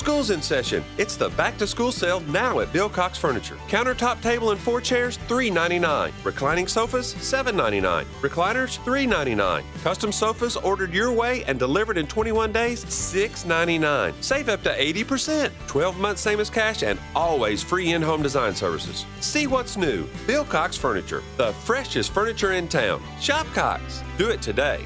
School's in session. It's the back to school sale now at Bill Cox Furniture. Countertop table and four chairs, $3.99. Reclining sofas, $7.99. Recliners, $3.99. Custom sofas ordered your way and delivered in 21 days, $6.99. Save up to 80%. 12 months same as cash and always free in home design services. See what's new. Bill Cox Furniture, the freshest furniture in town. Shop Cox. Do it today.